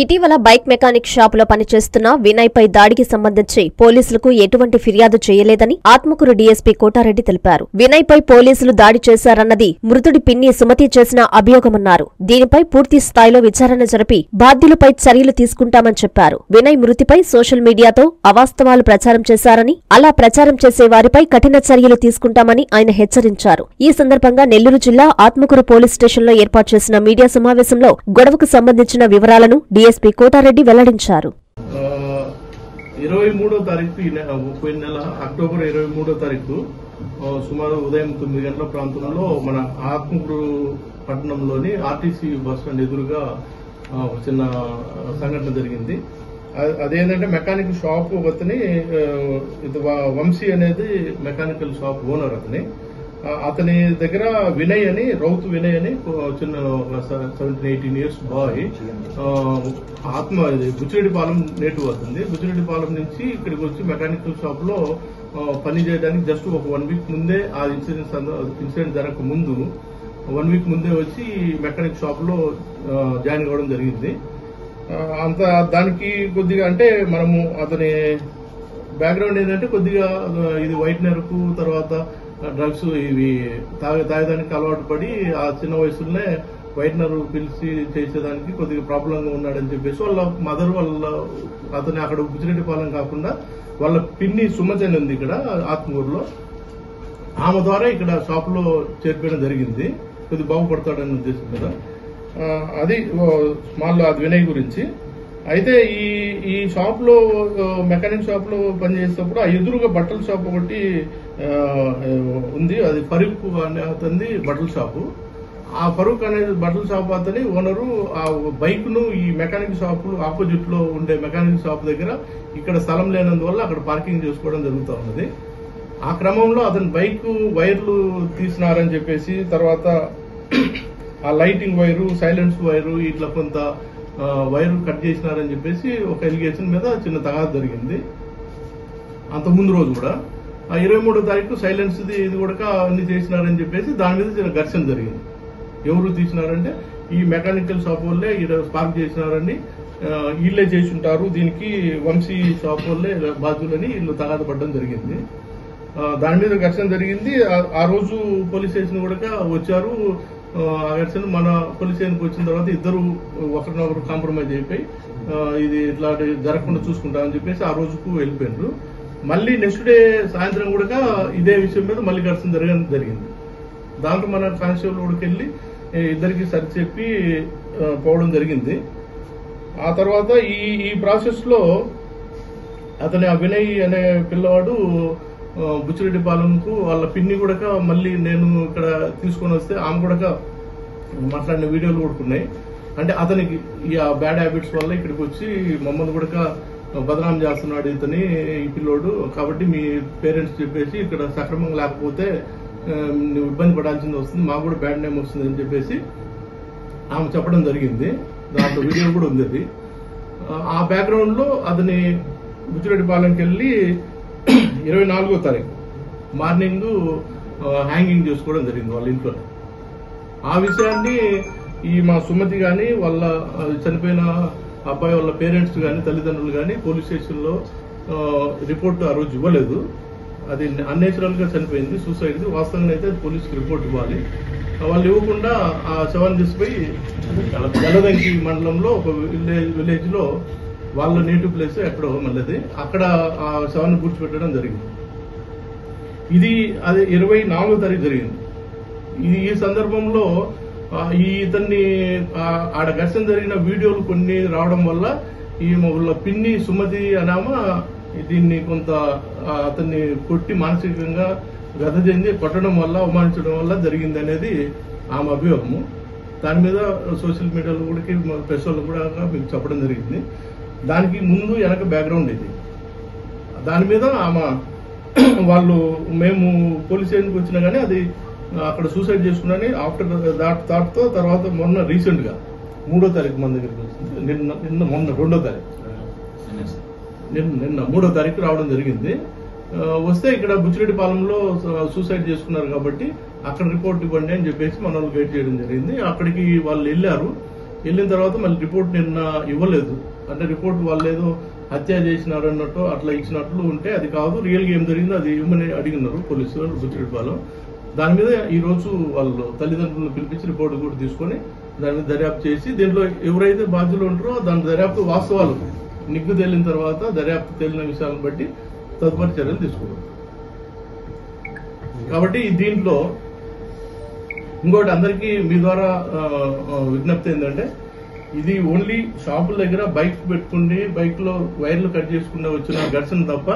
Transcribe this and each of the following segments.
ఇటీవల bike mechanic షాపులో పనిచేస్తున్న వినయ్ పై దాడికి సంబంధించి పోలీసులకు ఎటువంటి ఫిర్యాదు చేయలేదని ఆత్మకూరు డీఎస్పీ కోటారెడ్డి తెలిపారు. వినయ్ పై పోలీసులు దాడి చేశారన్నది మృతుడి పిన్ని సుమతి చేసిన అభియోగమన్నారు. దీనిపై పూర్తి స్థాయిలో విచారణ జరిపి బాధ్యులపై చర్యలు తీసుకుంటామని చెప్పారు. వినయ్ మృతిపై సోషల్ మీడియాతో అవాస్తవాలు ప్రచారం చేశారని అలా ప్రచారం చేసే వారిపై కఠిన చర్యలు తీసుకుంటామని ఆయన హెచ్చరించారు. ఈ సందర్భంగా నెల్లూరు జిల్లా ఆత్మకూరు పోలీస్ స్టేషన్లో ఏర్పాటు చేసిన మీడియా సమావేశంలో గొడవకు సంబంధించిన వివరాలను డీఎస్పీ కోటారెడ్డి వెల్లడించారు. ఇరవై మూడో తారీఖు ఈ నెల పోయిన నెల అక్టోబర్ ఇరవై మూడో తారీఖు సుమారు ఉదయం తొమ్మిది గంటల ప్రాంతంలో మన ఆత్మకూరు పట్టణంలోని ఆర్టీసీ బస్ స్టాండ్ ఎదురుగా ఒక చిన్న సంఘటన జరిగింది. అదేంటంటే మెకానిక్ షాప్ ఒకతని ఇది వంశీ అనేది మెకానికల్ షాప్ ఓనర్ అతని. అతని దగ్గర వినయ్ అని రౌత్ వినయ్ అని చిన్న సెవెంటీన్ ఎయిటీన్ ఇయర్స్ బాయ్ ఆత్మ ఇది బుచ్చిరెడ్డిపాలెం నేటివ్ అవుతుంది. బుచ్చిరెడ్డిపాలెం నుంచి ఇక్కడికి వచ్చి మెకానికల్ షాప్లో పని చేయడానికి జస్ట్ ఒక వన్ వీక్ ముందే ఆ ఇన్సిడెంట్ ఇన్సిడెంట్ జరగక ముందు వన్ వీక్ ముందే వచ్చి మెకానిక్ షాప్లో జాయిన్ కావడం జరిగింది. అంత దానికి కొద్దిగా అంటే మనము అతని బ్యాక్గ్రౌండ్ ఏంటంటే కొద్దిగా ఇది వైట్ నెరకు తర్వాత డ్రగ్స్ ఇవి తాగే తాగేదానికి అలవాటు పడి ఆ చిన్న వయసులోనే వైట్నర్ పిలిచి చేసేదానికి కొద్దిగా ప్రాబ్లంగా ఉన్నాడని చెప్పేసి వాళ్ళ మదర్ వాళ్ళ అతని అక్కడ బుచ్చిరెడ్డిపాలెం కాకుండా వాళ్ళ పిన్ని సుమతి ఉంది ఇక్కడ ఆత్మూరులో. ఆమె ద్వారా ఇక్కడ షాప్లో చేర్పడం జరిగింది. కొద్దిగా బాగుపడతాడని ఉద్దేశం మీద. అది మాల్లో అది వినయ్ గురించి. అయితే ఈ ఈ షాప్లో మెకానిక్ షాప్లో పనిచేసేటప్పుడు ఆ ఎదురుగా బట్టల షాప్ ఒకటి ఉంది. అది ఫరూక్ అనే అతనిది బట్టల షాపు. ఆ ఫరూక్ అనేది బట్టల షాప్ అతని ఓనరు ఆ బైక్ను ఈ మెకానిక్ షాప్ ఆపోజిట్లో ఉండే మెకానిక్ షాప్ దగ్గర ఇక్కడ స్థలం లేనందువల్ల అక్కడ పార్కింగ్ చేసుకోవడం జరుగుతూ ఉన్నది. ఆ క్రమంలో అతని బైక్ వైర్లు తీసినారని చెప్పేసి తర్వాత ఆ లైటింగ్ వైరు సైలెన్స్ వైరు ఇట్లా కొంత వైర్ కట్ చేసినారని చెప్పేసి ఒక ఎలిగేషన్ మీద చిన్న తగాదు జరిగింది. అంతకుముందు రోజు కూడా. ఆ ఇరవై మూడో తారీఖు సైలెన్స్ ఇది కూడా అన్ని చేసినారని చెప్పేసి దాని మీద చిన్న ఘర్షణ జరిగింది. ఎవరు తీసినారంటే ఈ మెకానికల్ షాప్ వాళ్ళే ఈడ స్పార్క్ చేసినారని వీళ్ళే చేసి ఉంటారు దీనికి వంశీ షాప్ వాళ్ళే బాధ్యులని వీళ్ళు తగాద పడడం జరిగింది. దాని మీద ఘర్షణ జరిగింది. ఆ రోజు పోలీస్ స్టేషన్ కూడా వచ్చారు. ఆ, మన పోలీస్ వచ్చిన తర్వాత ఇద్దరు ఒకరినొకరు కాంప్రమైజ్ అయిపోయి ఇది ఇట్లాంటి జరగకుండా చూసుకుంటామని చెప్పేసి ఆ రోజుకు వెళ్ళిపోయినారు. మళ్ళీ నెక్స్ట్ డే సాయంత్రం కూడా ఇదే విషయం మీద మళ్ళీ ఘర్షణ జరగడం జరిగింది. దాంట్లో మన కానిస్టేబుల్ కూడా వెళ్ళి ఇద్దరికి సరి చెప్పి పోవడం జరిగింది. ఆ తర్వాత ఈ ఈ ప్రాసెస్లో అతని అభినయ్ అనే పిల్లవాడు బుచ్చిరెడ్డిపాలెంకు వాళ్ళ పిన్ని కూడా మళ్ళీ నేను ఇక్కడ తీసుకొని వస్తే ఆమె కూడా మాట్లాడిన వీడియోలు కూడా ఉన్నాయి. అంటే అతనికి ఈ బ్యాడ్ హ్యాబిట్స్ వల్ల ఇక్కడికి వచ్చి మమ్మల్ని కూడా బదనాం చేస్తున్నాడు ఇతని ఈ పిల్లోడు. కాబట్టి మీ పేరెంట్స్ చెప్పేసి ఇక్కడ సక్రమంగా లేకపోతే నువ్వు ఇబ్బంది పడాల్సింది వస్తుంది. మాకు కూడా బ్యాడ్ నేమ్ వస్తుంది అని చెప్పేసి ఆమె చెప్పడం జరిగింది. దాంట్లో వీడియో కూడా ఉంది అది. ఆ బ్యాక్గ్రౌండ్లో అతని బుచ్చిరెడ్డిపాలెంకి వెళ్ళి ఇరవై నాలుగో తారీఖు మార్నింగ్ హ్యాంగింగ్ చేసుకోవడం జరిగింది వాళ్ళ ఇంట్లో. ఆ విషయాన్ని ఈ మా సుమతి కానీ వాళ్ళ చనిపోయిన అబ్బాయి వాళ్ళ పేరెంట్స్ కానీ తల్లిదండ్రులు కానీ పోలీస్ స్టేషన్లో రిపోర్ట్ ఆ రోజు ఇవ్వలేదు. అది అన్నేచురల్గా చనిపోయింది సూసైడ్ వాస్తవంగా అయితే పోలీసుకి రిపోర్ట్ ఇవ్వాలి. వాళ్ళు ఇవ్వకుండా ఆ శవాన్ని తీసుకుపోయి జలదంకి మండలంలో ఒక విలేజ్ విలేజ్లో వాళ్ళ నేటివ్ ప్లేస్ ఎక్కడో మళ్ళీ అక్కడ ఆ శవాన్ని కూర్చోబెట్టడం జరిగింది. ఇది అది ఇరవై నాలుగో తారీఖు జరిగింది. ఈ ఈ సందర్భంలో ఈ ఇతన్ని ఆడ ఘర్షణ జరిగిన వీడియోలు కొన్ని రావడం వల్ల ఈ వాళ్ళ పిన్ని సుమతి అనామ దీన్ని కొంత అతన్ని కొట్టి మానసికంగా గత చెంది కొట్టడం వల్ల అవమానించడం వల్ల జరిగింది అనేది ఆమె అభియోగము. దాని మీద సోషల్ మీడియాలో కూడా ప్రెస్ వాళ్ళు కూడా మీకు చెప్పడం జరిగింది. దానికి ముందు వెనక బ్యాక్గ్రౌండ్ ఇది. దాని మీద ఆమె వాళ్ళు మేము పోలీస్ స్టేషన్కి వచ్చినా కానీ అది అక్కడ సూసైడ్ చేసుకున్నాని ఆఫ్టర్ దాట్ థాట్తో తర్వాత మొన్న రీసెంట్గా మూడో తారీఖు మన దగ్గరికి వచ్చింది. నిన్న నిన్న మొన్న రెండో తారీఖు. నిన్న నిన్న మూడో తారీఖు రావడం జరిగింది. వస్తే ఇక్కడ బుచ్చిరెడ్డిపాలెంలో సూసైడ్ చేసుకున్నారు కాబట్టి అక్కడ రిపోర్ట్ ఇవ్వండి అని చెప్పేసి మన వాళ్ళు గైడ్ చేయడం జరిగింది. అక్కడికి వాళ్ళు వెళ్ళారు. వెళ్ళిన తర్వాత మళ్ళీ రిపోర్ట్ నిన్న ఇవ్వలేదు. అంటే రిపోర్ట్ వాళ్ళు ఏదో హత్య చేసినారు అన్నట్టు అట్లా ఇచ్చినట్లు ఉంటే అది కాదు రియల్గా ఏం జరిగిందో అది ఇవ్వమని అడిగినారు పోలీసులు బుచ్చిరెడ్డిపాలెం దాని మీద ఈ రోజు వాళ్ళు తల్లిదండ్రులను పిలిపించి రిపోర్ట్ కూడా తీసుకొని దాని మీద దర్యాప్తు చేసి దీంట్లో ఎవరైతే బాధ్యులు ఉంటారో దాని దర్యాప్తు వాస్తవాలు నిగ్గు తేలిన తర్వాత దర్యాప్తు తేలిన విషయాలను బట్టి తదుపరి చర్యలు తీసుకుంటారు కాబట్టి దీంట్లో ఇంకోటి అందరికీ మీ ద్వారా విజ్ఞప్తి ఏంటంటే ఇది ఓన్లీ షాపుల దగ్గర బైక్ పెట్టుకుని బైక్లో వైర్లు కట్ చేసుకుని వచ్చిన ఘర్షణ తప్ప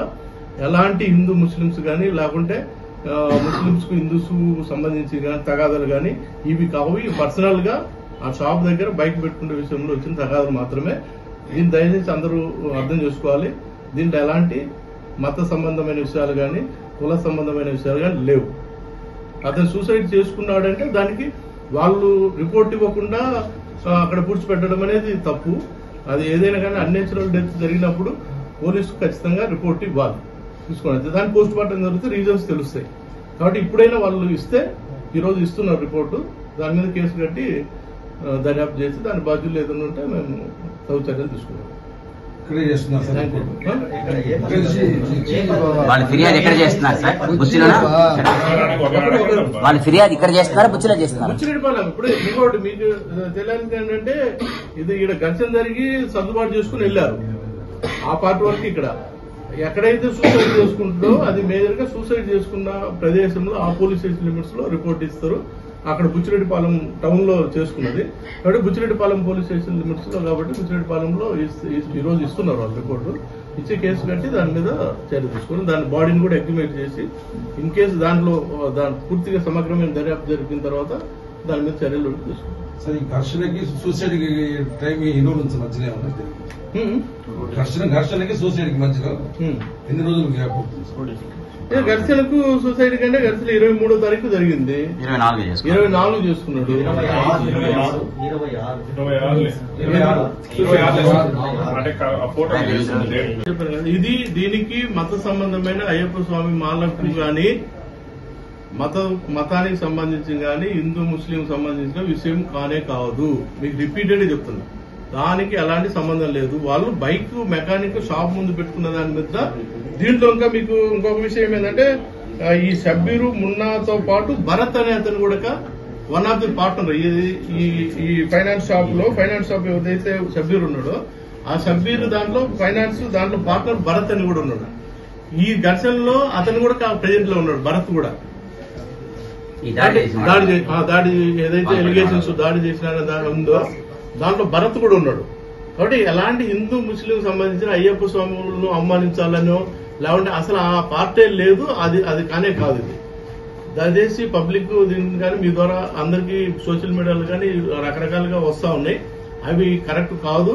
ఎలాంటి హిందూ ముస్లిమ్స్ కానీ లేకుంటే ఆ, ముస్లిమ్స్కు హిందూస్ సంబంధించి కానీ తగాదాలు కానీ ఇవి కావు. పర్సనల్గా ఆ షాప్ దగ్గర బైక్ పెట్టుకునే విషయంలో వచ్చిన తగాదాలు మాత్రమే. దీన్ని దయచేసి అందరూ అర్థం చేసుకోవాలి. దీంట్లో ఎలాంటి మత సంబంధమైన విషయాలు కానీ కుల సంబంధమైన విషయాలు కానీ లేవు. అతను సూసైడ్ చేసుకున్నాడంటే దానికి వాళ్ళు రిపోర్ట్ ఇవ్వకుండా సో అక్కడ పూడ్చిపెట్టడం అనేది తప్పు. అది ఏదైనా కానీ అన్నేచురల్ డెత్ జరిగినప్పుడు పోలీసు ఖచ్చితంగా రిపోర్ట్ ఇవ్వాలి. తీసుకోవాలి దాని పోస్ట్ మార్టం జరిగితే రీజన్స్ తెలుస్తాయి. కాబట్టి ఇప్పుడైనా వాళ్ళు ఇస్తే ఈరోజు ఇస్తున్నారు రిపోర్టు. దాని మీద కేసు కట్టి దర్యాప్తు చేసి దాని బాధ్యులు ఏదైనా ఉంటే మేము తగు చర్యలు తీసుకుంటాం. చేస్తున్నారు సార్. వాళ్ళు ఫిర్యాదు ఎక్కడ చేస్తున్నారు? సార్? బుచ్చిలోనా? వాళ్ళు ఫిర్యాదు ఇక్కడ చేస్తున్నారా బుచ్చిలో చేస్తున్నారు? ముచ్చిరెడ్డిపాలెం ఇప్పుడు ఇంకోటి మీకు తెలియదు ఏంటంటే ఇది ఇక్కడ ఘర్షణ జరిగి సర్దుబాటు చేసుకుని వెళ్ళారు. ఆ పార్ట్ వరకు ఇక్కడ. ఎక్కడైతే సూసైడ్ చేసుకుంటుందో అది మేజర్గా సూసైడ్ చేసుకున్న ప్రదేశంలో ఆ పోలీస్ స్టేషన్ లిమిట్స్లో రిపోర్ట్ ఇస్తారు. అక్కడ బుచ్చిరెడ్డిపాలెం టౌన్లో చేసుకున్నది కాబట్టి బుచ్చిరెడ్డిపాలెం పోలీస్ స్టేషన్ లిమిట్స్లో కాబట్టి బుచ్చిరెడ్డిపాలెంలో ఇస్- ఇస్- ఈ రోజు ఇస్తున్నారు వాళ్ళు రిపోర్టు ఇచ్చే కేసు కట్టి దాని మీద చర్య తీసుకుని దాని బాడీని కూడా ఎగ్జిమేట్ చేసి ఇన్ కేసు దాంట్లో దాని పూర్తిగా సమగ్రమైన దర్యాప్తు జరిగిన తర్వాత దాని మీద చర్యలు తీసుకుంటాం సార్ ఘర్షణకి సూసైడ్కి టైం ఎన్ని రోజుల నుంచి మధ్యలో ఏమన్నా జరిగింది? హ్మ్. ఘర్షణ ఘర్షణకి సూసైడ్కి మధ్యలో. ఎన్ని రోజులు గ్యాప్ ఉంటుంది ఘర్షణకు సొసైటీ కంటే ఘర్షణ ఇరవై మూడో తారీఖు జరిగింది. ఇరవై నాలుగు ఇరవై నాలుగు చేసుకున్నాడు. ఇది దీనికి మత సంబంధమైన అయ్యప్ప స్వామి మాలకు గాని మత మతానికి సంబంధించి గాని హిందూ ముస్లిం సంబంధించిన విషయం కానే కాదు. మీకు రిపీటెడ్ చెప్తున్నా. దానికి ఎలాంటి సంబంధం లేదు. వాళ్ళు బైక్ మెకానిక్ షాప్ ముందు పెట్టుకున్న దాని మీద దీంట్లో ఇంకా మీకు ఇంకొక విషయం ఏంటంటే ఈ షబ్బీరు మున్నాతో పాటు భరత్ అనే అతను కూడా వన్ ఆఫ్ ది పార్ట్నర్ ఈ ఈ ఫైనాన్స్ షాప్లో ఫైనాన్స్ షాప్ ఏదైతే షబ్బీర్ ఉన్నాడో ఆ షబ్బీర్ దాంట్లో ఫైనాన్స్ దాంట్లో పార్ట్నర్ భరత్ అని కూడా ఉన్నాడు. ఈ ఘర్షణలో అతను కూడా ప్రెజెంట్లో ఉన్నాడు భరత్ కూడా. దాడి దాడి దాడి ఏదైతే ఎలిగేషన్స్ దాడి చేసిన దాని ఉందో దాంట్లో భరత్ కూడా ఉన్నాడు. కాబట్టి ఎలాంటి హిందూ ముస్లిం సంబంధించిన అయ్యప్ప స్వాములను అవమానించాలనో లేకుంటే అసలు ఆ పార్టీ లేదు అది అది కానే కాదు ఇది. దయచేసి పబ్లిక్ దీనికి కానీ మీ ద్వారా అందరికీ సోషల్ మీడియాలు కానీ రకరకాలుగా వస్తా ఉన్నాయి. అవి కరెక్ట్ కాదు.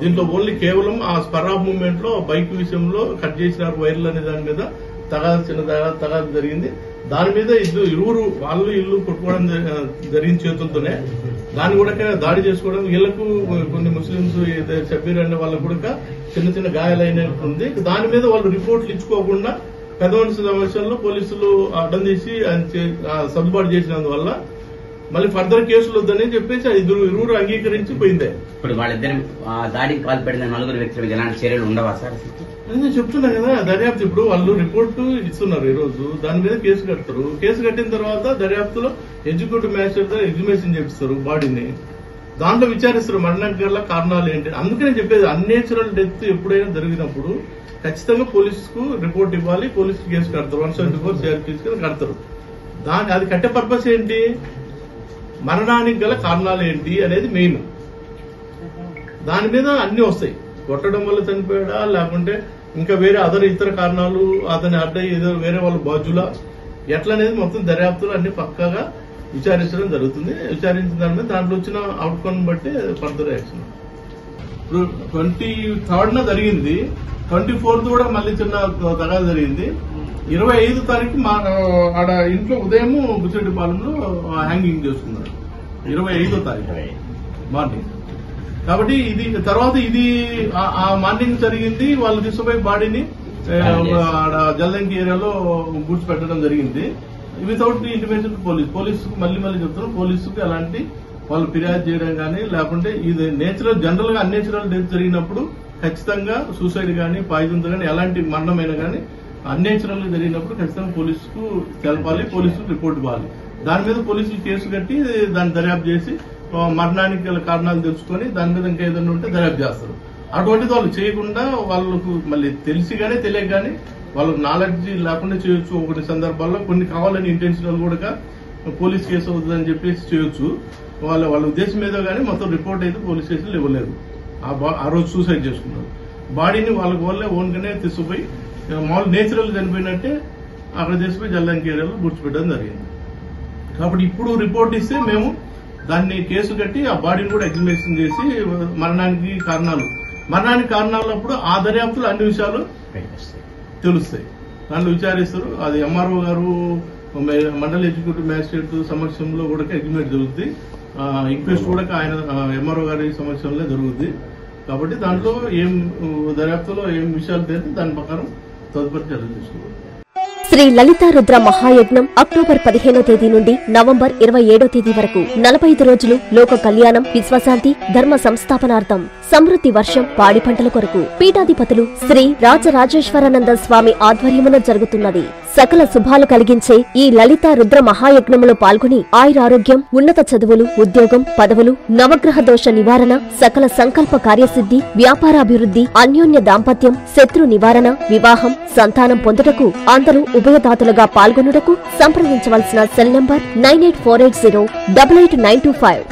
దీంట్లో ఓన్లీ కేవలం ఆ స్పర్ ఆఫ్లో బైక్ విషయంలో కట్ చేసిన వైర్లు అనే దాని మీద తగాద చిన్న తగా తగాద జరిగింది. దాని మీద ఇద్దరు ఇరువురు వాళ్ళు ఇల్లు కొట్టుకోవడం జరిగిన చేతులతోనే దాన్ని కూడా దాడి చేసుకోవడం వీళ్ళకు కొన్ని ముస్లింస్ ఏదైతే అనే వాళ్ళకు కూడా చిన్న చిన్న గాయాలైనట్టుంది. దాని మీద వాళ్ళు రిపోర్ట్లు ఇచ్చుకోకుండా పెద్ద మనిషి సమస్యల్లో పోలీసులు అడ్డం తీసి ఆయన సర్దుబాటు చేసినందువల్ల మళ్ళీ ఫర్దర్ కేసులు వద్దని చెప్పేసి ఇద్దరు ఇరువురు అంగీకరించి పోయిందే ఇప్పుడు వాళ్ళిద్దరు దాడికి పాల్పడిన నలుగురు వ్యక్తుల మీద ఎలాంటి చర్యలు ఉండవా సార్? నేను చెప్తున్నా కదా దర్యాప్తు ఇప్పుడు వాళ్ళు రిపోర్టు ఇస్తున్నారు ఈ రోజు దాని మీద కేసు కడతారు. కేసు కట్టిన తర్వాత దర్యాప్తులో ఎగ్జిక్యూటివ్ మ్యాజిస్ట్రేట్ దగ్గర ఎగ్జిబిషన్ చేపిస్తారు బాడీని. దాంట్లో విచారిస్తారు మరణానికి గల కారణాలు ఏంటి? అందుకనే చెప్పేది అన్నేచురల్ డెత్ ఎప్పుడైనా జరిగినప్పుడు ఖచ్చితంగా పోలీసుకు రిపోర్ట్ ఇవ్వాలి పోలీసు కేసు కడతారు. వన్ సెవెంటీ ఫోర్ తీసుకుని కడతారు. దాని అది కట్టే పర్పస్ ఏంటి? మరణానికి గల కారణాలు ఏంటి అనేది మెయిన్ దాని మీద అన్ని వస్తాయి. కొట్టడం వల్ల చనిపోయాడా? లేకుంటే ఇంకా వేరే అదర్ ఇతర కారణాలు అతని అడ్డ ఏదో వేరే వాళ్ళ బాధ్యుల? ఎట్లా అనేది మొత్తం దర్యాప్తులు అన్ని పక్కాగా విచారించడం జరుగుతుంది. విచారించిన దాని మీద దాంట్లో వచ్చిన అవుట్కమ్ బట్టి ఫర్దర్ యాక్షన్ ట్వంటీ థర్డ్ న జరిగింది. ట్వంటీ ఫోర్త్ కూడా మళ్ళీ చిన్న తగాద జరిగింది. ఇరవై ఐదు తారీఖు మా ఆడ ఇంట్లో ఉదయం బుచ్చిరెడ్డిపాలెంలో హ్యాంగింగ్ చేసుకున్నారు ఇరవై ఐదో తారీఖు. మార్నింగ్. కాబట్టి ఇది తర్వాత ఇది ఆ- మార్నింగ్ జరిగింది వాళ్ళు తీసుకుపోయి బాడీని ఆడ జల్దంకి ఏరియాలో బూట్స్ పెట్టడం జరిగింది. వితౌట్ ఇంటిమేషన్ పోలీస్ పోలీసుకు మళ్ళీ మళ్ళీ చెప్తున్నాం పోలీసుకు ఎలాంటి వాళ్ళు ఫిర్యాదు చేయడం కానీ లేకుంటే ఇది నేచురల్ జనరల్గా అన్నేచురల్ డెత్ జరిగినప్పుడు ఖచ్చితంగా సూసైడ్ కానీ పాయిజన్ కానీ ఎలాంటి మరణమైనా కానీ అన్నేచురల్గా జరిగినప్పుడు ఖచ్చితంగా పోలీసుకు తెలపాలి పోలీసుకు రిపోర్ట్ ఇవ్వాలి. దాని మీద పోలీసులు కేసు కట్టి దాన్ని దర్యాప్తు చేసి మరణానికి గల కారణాలు తెలుసుకొని దాని మీద ఇంకా ఏదైనా ఉంటే దర్యాప్తు చేస్తారు. అటువంటిది వాళ్ళు చేయకుండా వాళ్ళకు మళ్ళీ తెలిసి కానీ తెలియక కానీ వాళ్ళకు నాలెడ్జ్ లేకుండా చేయొచ్చు. ఒకటి సందర్భాల్లో కొన్ని కావాలని ఇంటెన్షనల్ కూడా పోలీస్ కేసు అవుతుందని చెప్పేసి చేయొచ్చు. వాళ్ళ వాళ్ళ ఉద్దేశం మీద కానీ మొత్తం రిపోర్ట్ అయితే పోలీస్ స్టేషన్లో ఇవ్వలేదు. ఆ రోజు సూసైడ్ చేసుకున్నారు. బాడీని వాళ్ళకి వల్లే ఓన్గానే తీసుకుపోయి మామూలు నేచురల్ చనిపోయినట్టే అక్కడ తీసుకుపోయి జల్లంకి ఏరియాలో గుర్చిపెట్టడం జరిగింది. కాబట్టి ఇప్పుడు రిపోర్ట్ ఇస్తే మేము దాన్ని కేసు కట్టి ఆ బాడీని కూడా ఎగ్జిబిషన్ చేసి మరణానికి కారణాలు. మరణానికి కారణాలప్పుడు ఆ దర్యాప్తులు అన్ని విషయాలు తెలుస్తాయి. దాంట్లో విచారిస్తారు. అది ఎంఆర్ఓ గారు మండల ఎగ్జిక్యూటివ్ మ్యాజిస్ట్రేట్ సమక్షంలో కూడా అగ్రిమెంట్ జరుగుతుంది ఇంక్వెస్ట్ కూడా ఆయన ఎంఆర్ఓ గారి సమక్షంలో జరుగుతుంది కాబట్టి దాంట్లో ఏం దర్యాప్తులో ఏం విషయాలు తెలిస్తే దాని ప్రకారం తదుపరి చర్యలు తీసుకుంటాం శ్రీ లలితా రుద్ర మహాయజ్ఞం అక్టోబర్ పదిహేనో తేదీ నుండి నవంబర్ ఇరవై ఏడో తేదీ వరకు నలభై ఐదు రోజులు లోక కళ్యాణం విశ్వశాంతి ధర్మ సంస్థాపనార్థం. సమృద్ధి వర్షం పాడి పంటల కొరకు పీఠాధిపతులు శ్రీ రాజరాజేశ్వరానంద స్వామి ఆధ్వర్యమున జరుగుతున్నది. సకల శుభాలు కలిగించే ఈ లలిత రుద్ర మహాయజ్ఞములో పాల్గొని ఆయురారోగ్యం ఉన్నత చదువులు ఉద్యోగం పదవులు నవగ్రహ దోష నివారణ సకల సంకల్ప కార్యసిద్ధి వ్యాపారాభివృద్ధి అన్యోన్య దాంపత్యం శత్రు నివారణ వివాహం సంతానం పొందుటకు అందరూ ఉభయదాతలుగా పాల్గొనుటకు సంప్రదించవలసిన cell number nine eight four eight zero double eight nine two five.